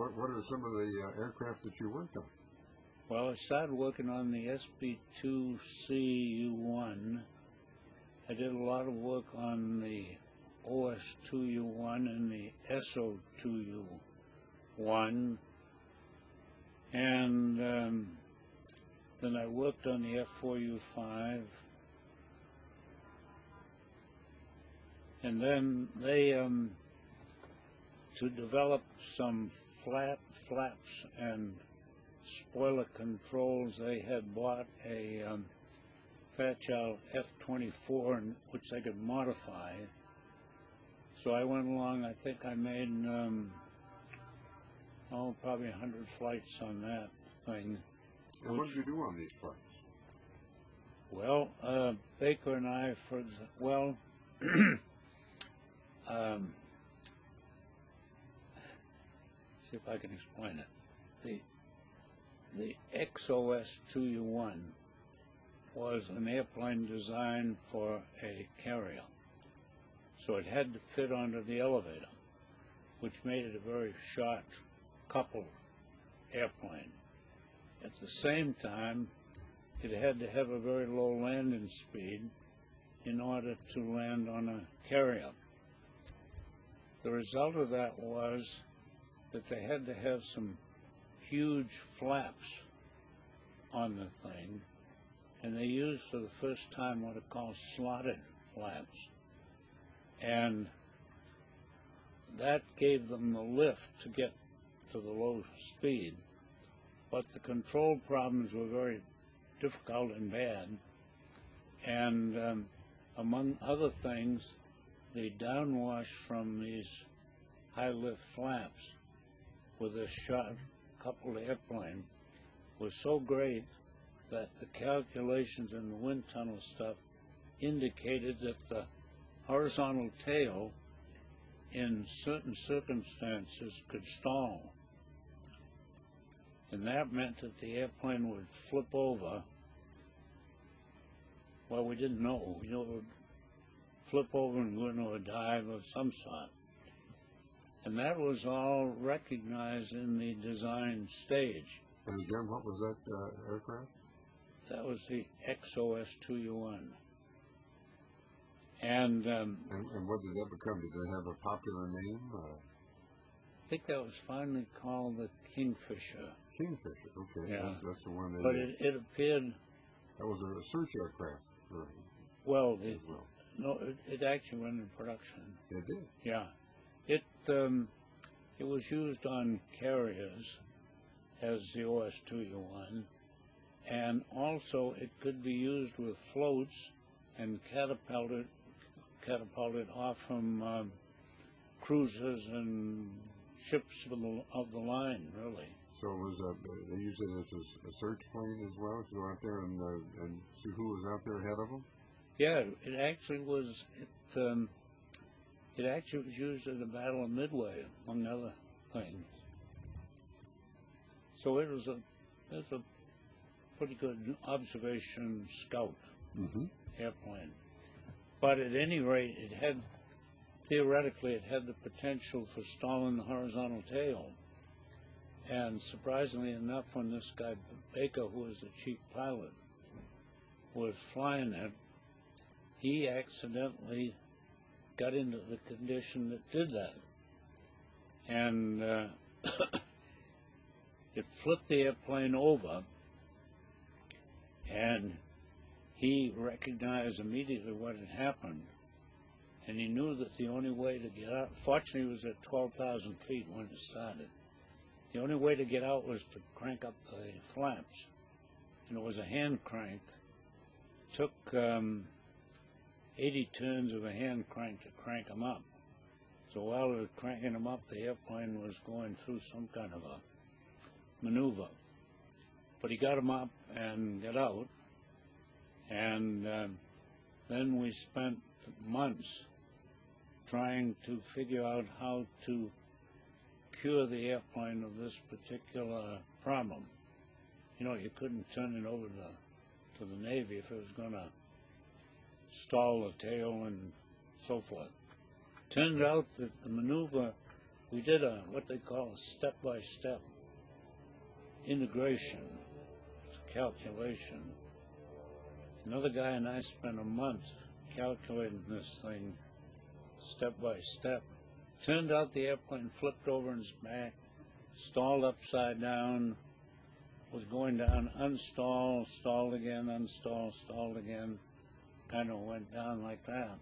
What What are some of the uh, aircraft that you worked on? Well, I started working on the SB2CU1. I did a lot of work on the OS2U1 and the SO2U1. And um, then I worked on the F4U5. And then they, um, to develop some flat flaps and spoiler controls, they had bought a um, Fairchild F-24, which they could modify. So I went along, I think I made, um, oh, probably 100 flights on that thing. And what did you do on these flights? Well, uh, Baker and I, for well, um, see if I can explain it. The the XOS2U1 was an airplane designed for a carrier, so it had to fit onto the elevator, which made it a very short coupled airplane. At the same time, it had to have a very low landing speed in order to land on a carrier. The result of that was that they had to have some huge flaps on the thing, and they used for the first time what are called slotted flaps. And that gave them the lift to get to the low speed, but the control problems were very difficult and bad. And um, among other things, the downwash from these high lift flaps with a short coupled airplane was so great that the calculations in the wind tunnel stuff indicated that the horizontal tail in certain circumstances could stall. And that meant that the airplane would flip over. Well, we didn't know. We knew it would flip over and go into a dive of some sort. And that was all recognized in the design stage. And again, what was that uh, aircraft? That was the XOS2U1. And um, And, and what did that become? Did they have a popular name? Uh, I think that was finally called the Kingfisher. Kingfisher. Okay, Yeah. that's, that's the one they. But it, it appeared, that was a research aircraft. For, well, the, well. no, it, it actually went in production. It did. Yeah, it um, it was used on carriers as the OS2U1, and also it could be used with floats and catapulted catapulted off from um, cruisers and ships of the, of the line, really. So it was uh, they used it as a search plane as well to go out there and uh, and see who was out there ahead of them. Yeah, it actually was. It um, it actually was used in the Battle of Midway, among other things. So it was a it was a pretty good observation scout Mm-hmm. airplane. But at any rate, it had theoretically it had the potential for stalling the horizontal tail. And surprisingly enough, when this guy Baker, who was the chief pilot, was flying it, he accidentally got into the condition that did that. And uh, it flipped the airplane over, and he recognized immediately what had happened. And he knew that the only way to get out, fortunately, it was at 12,000 feet when it started. The only way to get out was to crank up the flaps. And it was a hand crank. Took um, 80 turns of a hand crank to crank them up. So while we were cranking them up, the airplane was going through some kind of a maneuver. But he got them up and got out. And um, then we spent months trying to figure out how to cure the airplane of this particular problem. You know, you couldn't turn it over to, to the Navy if it was going to stall the tail and so forth. Turned out that the maneuver we did a, what they call a step-by-step integration, calculation. Another guy and I spent a month calculating this thing step by step. Turned out the airplane flipped over in its back, stalled upside down, was going down, unstalled, stalled again, unstalled, stalled again, kind of went down like that.